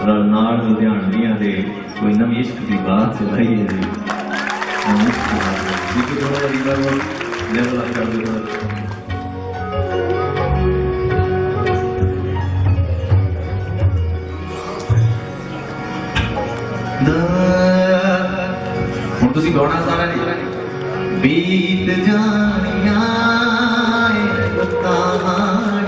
رنار لدھیانویاں دے کوئی نم عشق کی بات چلائی ہے جی نم عشق کی بات جی کو تھوڑا دیگر وہ لیول اپ کر دے ہوں تھی گاؤنا سارا نہیں بیت جانیاں کہانی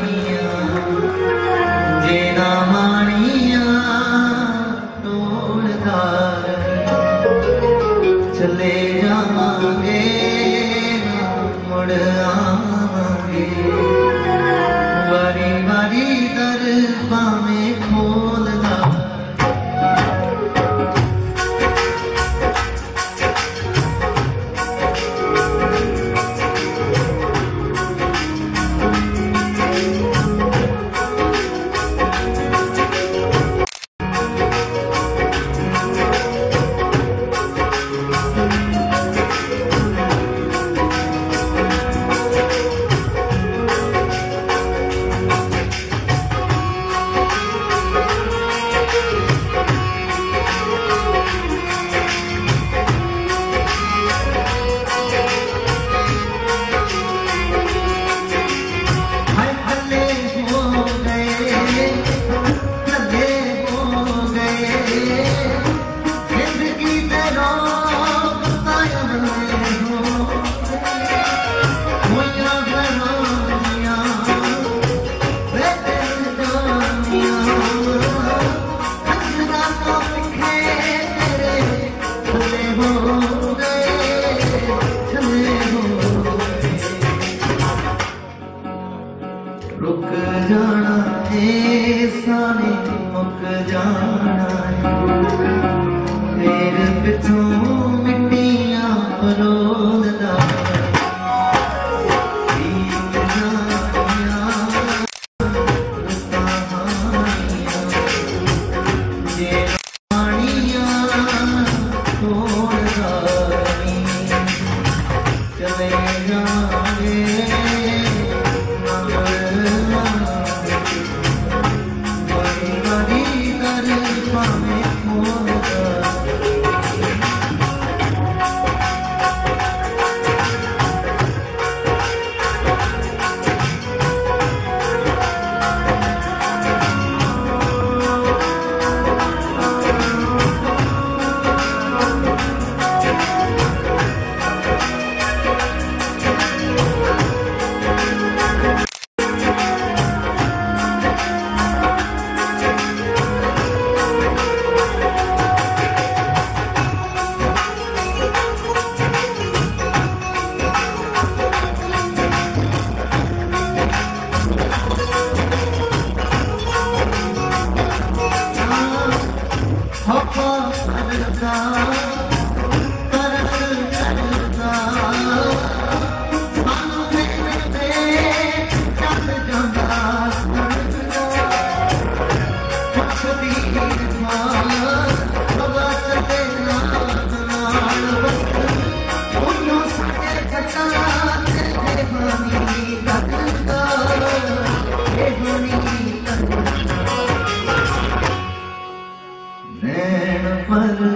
Mother.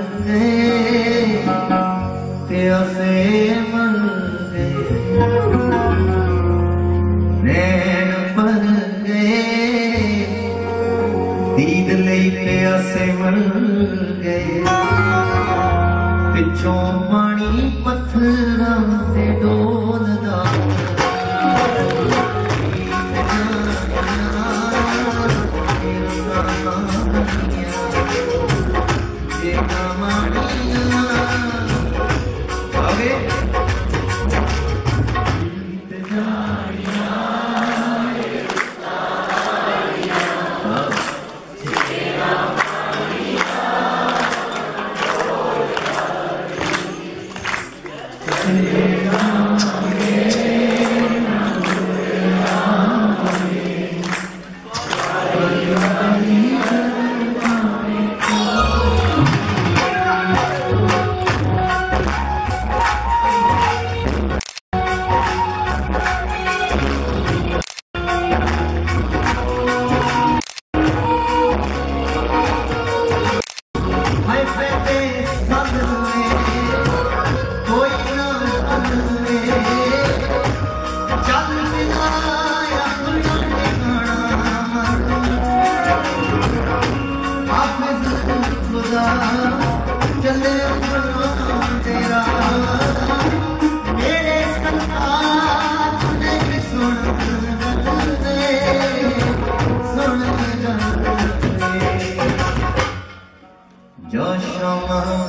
Aww.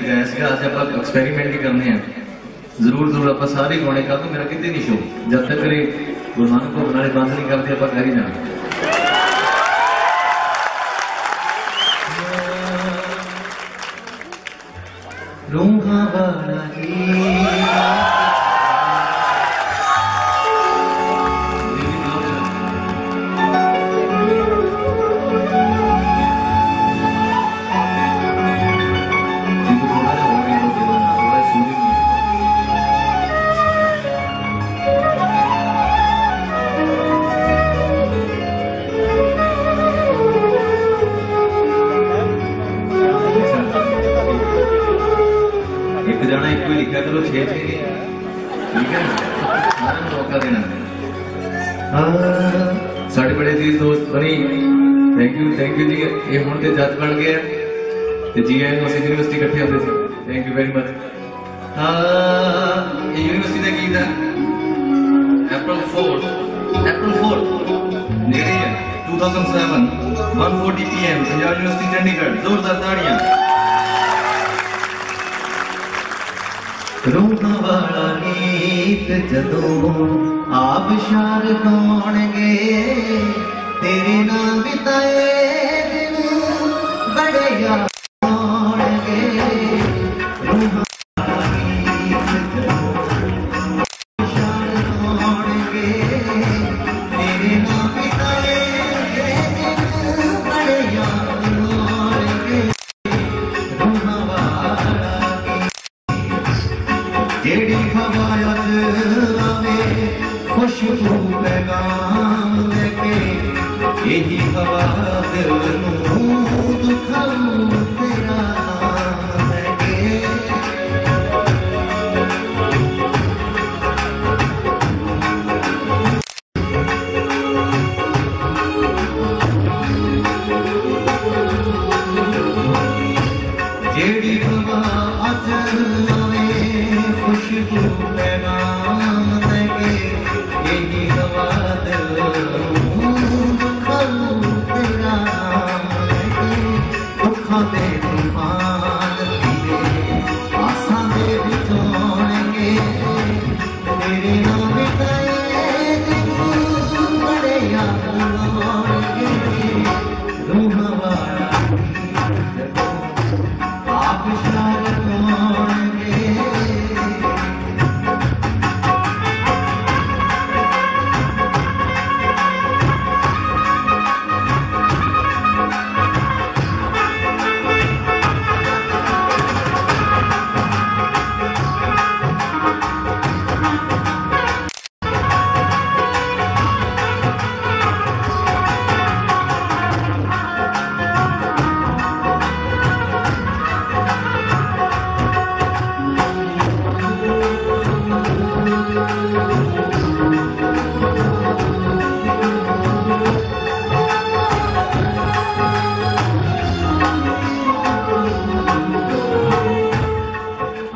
ایکسپیریمنٹ ہے، اس کے آج جب آپ ایکسپیریمنٹ ہی کرنے ہیں ضرور ضرور، آپ سارے گونے کا تو میرا کتنے نہیں شو جب تک کرے گرمان کو بنا بنانے بند نہیں کرتے، آپ کر ہی جانا روحاں والا ہی جی۔ موقع دینا ہاں ساڑھے بڑے عزیز دوست بنی تھینک یو تھینک یو جی یہ ہوں تو جج بن گیا تو جی آئے اسی یونیورسٹی کٹھے ہوتے تھے تھینک یو ویری مچ ہاں یہ یونیورسٹی کا گیت ہے اپریل فور اپریل فور نیری ہے 2007 140 P M Punjab university Chandigarh زوردار تاڑیاں رونا ਗੀਤ ਜਦੋਂ ਆਪ ਸ਼ਾਰ ਗਾਉਣਗੇ ਤੇਰੇ ਨਾਮ ਬਿਤਾਏ یہی ہوا دل میں دکھا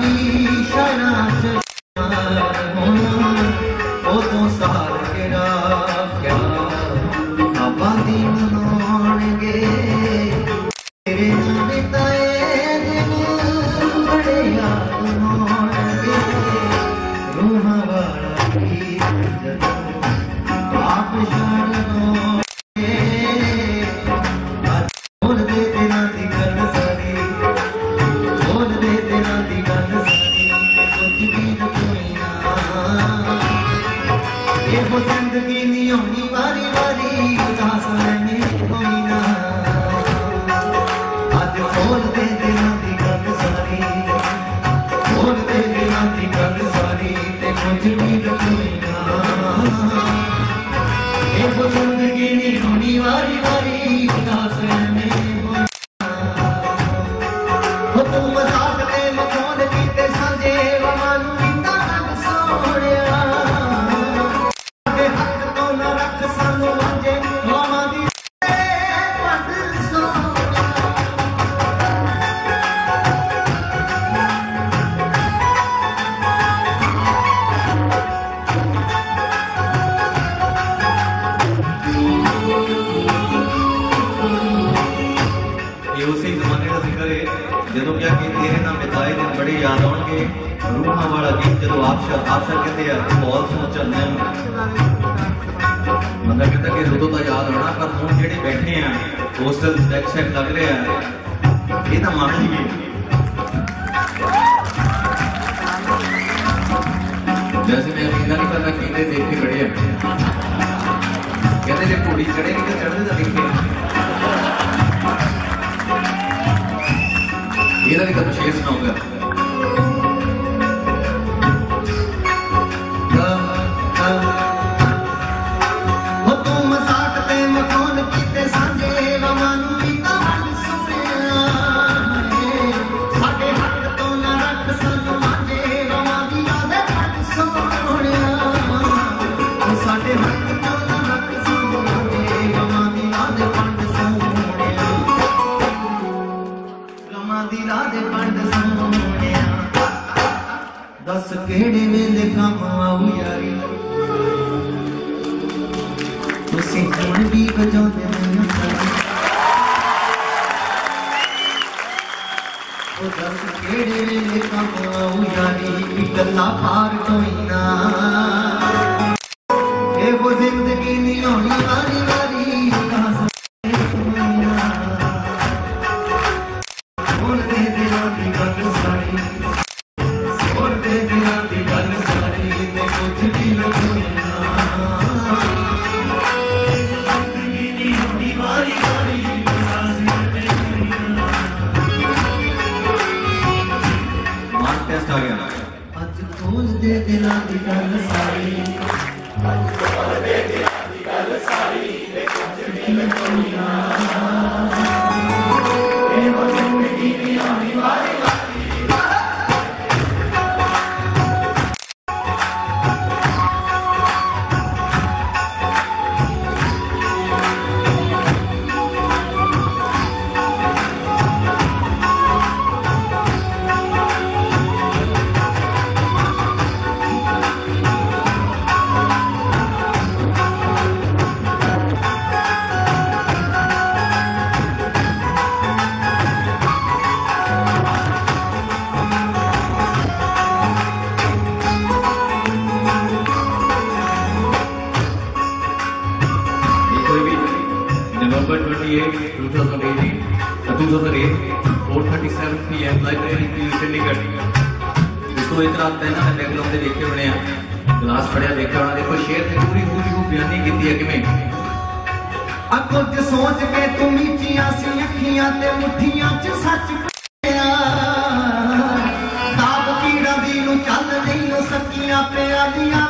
be ਇਹ ਜ਼ਿੰਦਗੀ ਨਹੀਂ ਹੋਣੀ, ਵਾਰੀ ਵਾਰੀ ਉਦਾਸ ਰਹਿਣੇ ਕੋਈ ਨਾ। ਅੱਜ ਬੋਲ ਦੇ ਦਿਲਾਂ ਦੀ ਗੱਲ ਸਾਰੀ, ਬੋਲ ਦੇ ਦਿਲਾਂ ਦੀ ਗੱਲ ਸਾਰੀ ਤੇ ਕੁਝ ਵੀ ਨਾ ਕੋਈ ਨਾ। ਇਹ ਜ਼ਿੰਦਗੀ ਨਹੀਂ ਹੋਣੀ, ਵਾਰੀ ਵਾਰੀ ਉਦਾਸ ਰਹਿਣੇ آفشار آفشار کہتے ہیں بہت سوچ چلنے بندہ کہتا کہ ردو کا یاد رہنا، پر ہوں جڑے بیٹھے ہیں ہوسٹل چیک چیک لگ رہے ہیں، یہ تو مانی گی جیسے میں یقینا نہیں کرنا کیندے دیکھ کے کھڑے ہیں। کہتے جب کوڑی چڑھے گی تو چڑھنے تو دیکھیں। یہ تو نہیں تو شیر سناؤں گا। ਦੱਸ ਕਿਹੜੇ ਵੇਲੇ ਕੰਮ ਆਉ ਯਾਰੀ? ਤੁਸੀਂ ਹੁਣ ਵੀ ਵਜਾਉਂਦੇ ਨਹੀਂ ਉਹ ਦੱਸ ਕਿਹੜੇ ਵੇਲੇ ਕੰਮ ਆਉ ਯਾਰੀ? ਗੱਲਾਂ ਪਾਰ ਕੋਈ ਨਾ ਸਾਥ ਆ ਗਿਆ ਅੱਜ ਖੋਜ ਦੇ ਦਿਲਾਂ ਦੀ ਗੱਲ ਸਾਰੀ ਅੱਜ ਖੋਜ ਦੇ ਦਿਲਾਂ ਦੀ ਗੱਲ ਸਾਰੀ ਦੇ ਕੁਝ ਮਿਲ ਕੋਈ ਨਾ ਲਿਖਾਂ ਦੇਖੋ ਸ਼ੇਰ ਤੇ ਪੂਰੀ ਪੂਰੀ ਨੂੰ ਬਿਆਨੀ ਕੀਤੀ ਹੈ ਕਿਵੇਂ? ਆ ਕੁਝ ਸੋਚ ਕੇ ਤੂੰ ਮੀਚੀਆਂ ਸੀ, ਅੱਖੀਆਂ ਤੇ ਮੁੱਠੀਆਂ 'ਚ ਸੱਚ ਪਿਆ ਤਾਬ ਕੀੜਾ ਦੀ ਨੂੰ ਚੱਲ ਨਹੀਂ ਨੂੰ ਸਕੀਆਂ ਪਿਆ ਦੀਆਂ